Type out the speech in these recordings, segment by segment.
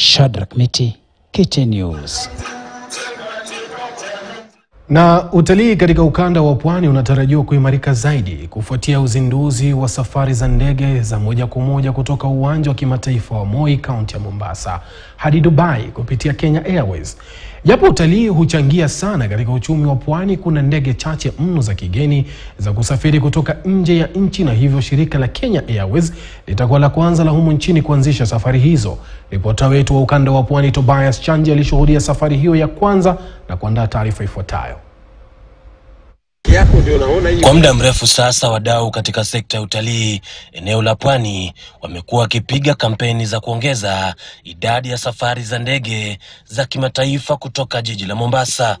Shadrack Miti, KTN News. Na utalii katika ukanda wa pwani unatarajiwa kuimarika zaidi kufuatia uzinduzi wa safari za ndege za moja kwa moja kutoka uwanja wa kimataifa wa Moi, kaunti ya Mombasa hadi Dubai kupitia Kenya Airways. Japo utalii huchangia sana katika uchumi wa pwani, kuna ndege chache mno za kigeni za kusafiri kutoka nje ya nchi, na hivyo shirika la Kenya Airways litakuwa la kwanza la humu nchini kuanzisha safari hizo. Ripota wetu wa ukanda wa pwani Tobias Chanji alishuhudia safari hiyo ya kwanza na kuandaa taarifa ifuatayo. Kwa muda mrefu sasa, wadau katika sekta ya utalii eneo la pwani wamekuwa wakipiga kampeni za kuongeza idadi ya safari za ndege za kimataifa kutoka jiji la Mombasa.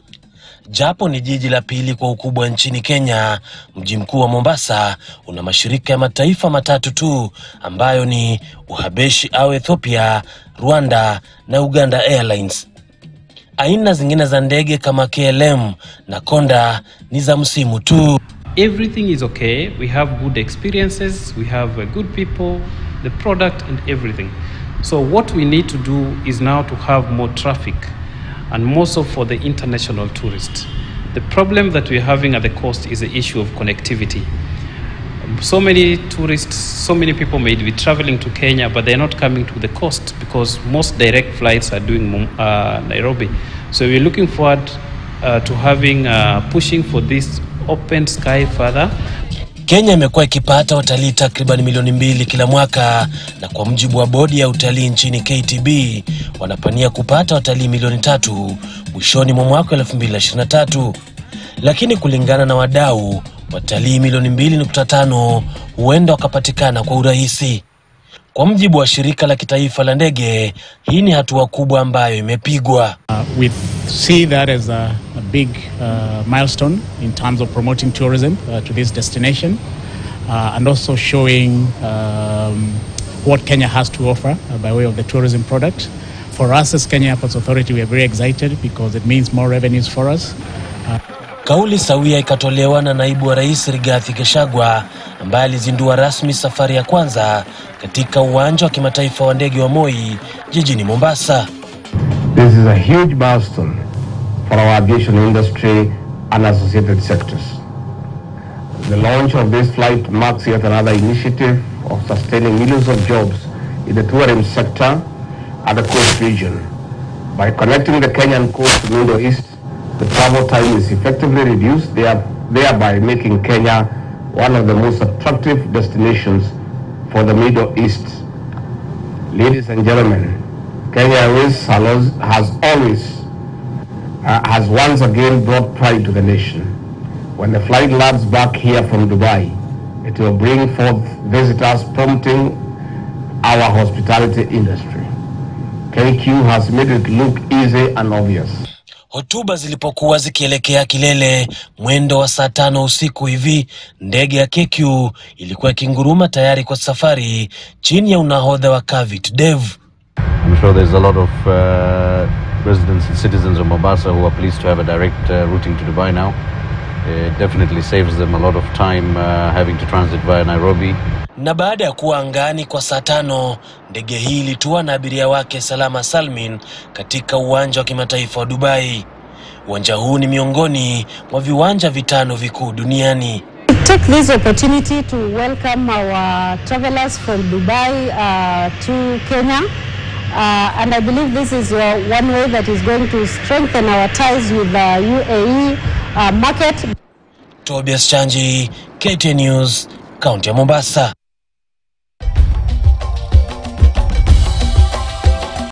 Japo ni jiji la pili kwa ukubwa nchini Kenya, mji mkuu wa Mombasa una mashirika ya mataifa matatu tu ambayo ni Uhabeshi au Ethiopia, Rwanda na Uganda Airlines. Aina zingine za ndege kama KLM na Konda ni za msimu tu. everything is okay. We have good experiences, we have good people, the product, and everything. So, what we need to do is now to have more traffic and more so for the international tourists. The problem that we're having at the coast is the issue of connectivity. So many tourists, so many people may be traveling to Kenya, but they're not coming to the coast because most direct flights are doing uh, Nairobi. So we're looking forward uh, to having, uh, pushing for this open sky further. Kenya imekuwa ikipata watalii takriban milioni mbili kila mwaka, na kwa mjibu wa bodi ya utalii nchini KTB wanapania kupata watalii milioni tatu mwishoni mwa mwaka 2023, lakini kulingana na wadau, watalii milioni 2.5 huenda wakapatikana kwa urahisi. Kwa mjibu wa shirika la kitaifa la ndege, hii ni hatua kubwa ambayo imepigwa. we see that as a, a big uh, milestone in terms of promoting tourism uh, to this destination uh, and also showing um, what Kenya has to offer uh, by way of the tourism product. For us as Kenya Airports Authority, we are very excited because it means more revenues for us. Kauli sawia ikatolewa na naibu wa rais Rigathi Gachagua ambaye alizindua rasmi safari ya kwanza katika uwanja wa kimataifa wa ndege wa Moi jijini Mombasa. This is a huge milestone for our aviation industry and associated sectors. The launch of this flight marks yet another initiative of sustaining millions of jobs in the tourism sector and the coast region. By connecting the Kenyan coast to Middle East, the travel time is effectively reduced, there- thereby making Kenya one of the most attractive destinations for the Middle East. Ladies and gentlemen, Kenya Airways has always, uh, has once again brought pride to the nation. When the flight lands back here from Dubai, it will bring forth visitors prompting our hospitality industry. KQ has made it look easy and obvious. Hotuba zilipokuwa zikielekea kilele mwendo wa saa tano usiku hivi, ndege ya KQ ilikuwa ikinguruma tayari kwa safari chini ya unahodha wa Kavit Dev. I'm sure there's a lot of uh, residents and citizens of Mombasa who are pleased to have a direct uh, routing to Dubai now. It definitely saves them a lot of time uh, having to transit via Nairobi. Na baada ya kuwa angani kwa saa tano, ndege hii ilitua na abiria wake salama salmin katika uwanja wa kimataifa wa Dubai. Uwanja huu ni miongoni mwa viwanja vitano vikuu duniani. take this opportunity to welcome our travelers from Dubai uh, to Kenya. Uh, and I believe this is uh, one way that is going to strengthen our ties with the UAE uh, market. Tobias Chanji, KTN News, kaunti ya Mombasa.